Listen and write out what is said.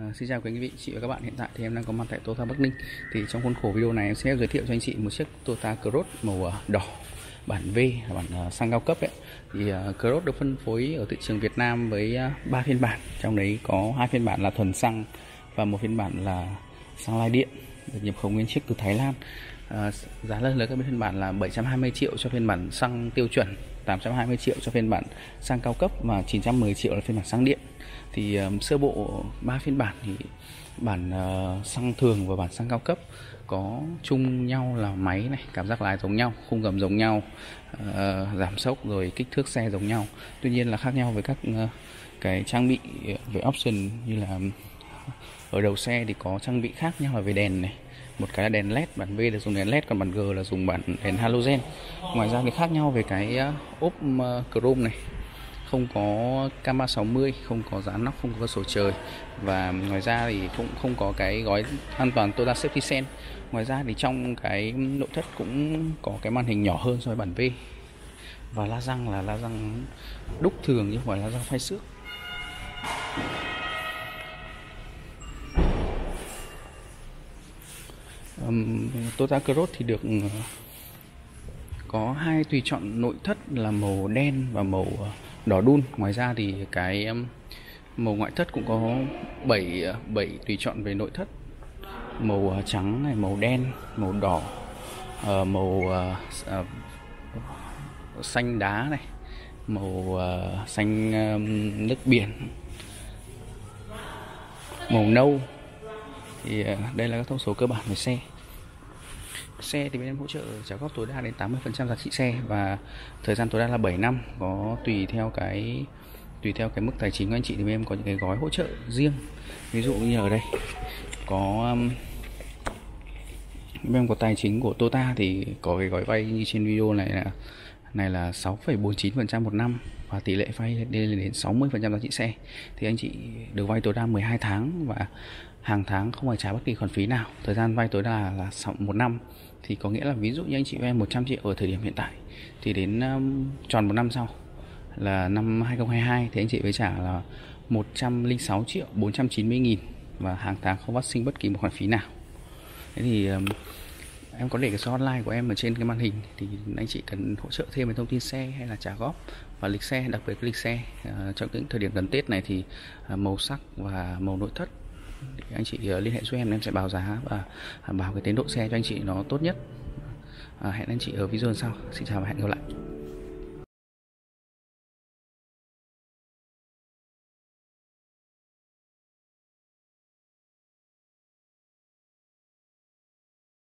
À, xin chào quý anh chị và các bạn. Hiện tại thì em đang có mặt tại Toyota Bắc Ninh. Thì trong khuôn khổ video này em sẽ giới thiệu cho anh chị một chiếc Toyota Cross màu ờ, đỏ bản V là bản ờ, xăng cao cấp đấy thì uh, Cross được phân phối ở thị trường Việt Nam với ba phiên bản. Trong đấy có hai phiên bản là thuần xăng và một phiên bản là xăng lai điện được nhập khẩu nguyên chiếc từ Thái Lan à, giá lên lớn các phiên bản là 720 triệu cho phiên bản xăng tiêu chuẩn 820 triệu cho phiên bản xăng cao cấp và 910 triệu là phiên bản xăng điện. Thì um, sơ bộ ba phiên bản thì bản uh, xăng thường và bản xăng cao cấp có chung nhau là máy này cảm giác lái giống nhau khung gầm giống nhau uh, giảm sốc rồi kích thước xe giống nhau. Tuy nhiên là khác nhau với các uh, cái trang bị về option như là ở đầu xe thì có trang bị khác nhau là về đèn này một cái là đèn led bản V là dùng đèn led còn bản G là dùng bản đèn halogen. Ngoài ra thì khác nhau về cái ờ, ốp ờ, chrome này. Không có cam 360 không có dán nóc, không có sổ trời. Và ngoài ra thì cũng không có cái gói an toàn Toyota Safety Sense ngoài ra thì trong cái nội thất cũng có cái màn hình nhỏ hơn so với bản V. Và la răng là la răng đúc thường chứ không phải la răng phay xước. Um, Toyota Cross thì được ờ, có hai tùy chọn nội thất là màu đen và màu ờ, đỏ đun. Ngoài ra thì cái màu ngoại thất cũng có 7 7 ờ, tùy chọn về nội thất. Màu trắng này màu đen màu đỏ màu xanh đá này màu xanh nước biển màu nâu. Thì đây là các thông số cơ bản về xe xe thì bên em hỗ trợ trả góp tối đa đến 80% giá trị xe và thời gian tối đa là 7 năm. Có tùy theo cái, tùy theo cái mức tài chính của anh chị thì bên em có những cái gói hỗ trợ riêng. Ví dụ như ở đây, có um, bên em có tài chính của Tota thì có cái gói vay như trên video này là này là 6,49% một năm và tỷ lệ vay lên đến 60% giá trị xe. Thì anh chị được vay tối đa 12 tháng và hàng tháng không phải trả bất kỳ khoản phí nào. Thời gian vay tối đa là một năm. Thì có nghĩa là ví dụ như anh chị vay 100 triệu ở thời điểm hiện tại thì đến um, tròn một năm sau là năm 2022 thì anh chị phải trả là 106 triệu 490 nghìn và hàng tháng không phát sinh bất kỳ một khoản phí nào. Thế thì um, em có để cái số hotline của em ở trên cái màn hình thì anh chị cần hỗ trợ thêm về thông tin xe hay là trả góp. Và lịch xe đặc biệt lịch xe uh, trong những thời điểm gần Tết này thì uh, màu sắc và màu nội thất thì anh chị uh, liên hệ với em em sẽ báo giá và uh, cái tiến độ xe cho anh chị nó tốt nhất. Uh, hẹn anh chị ở video sau. Xin chào và hẹn gặp lại.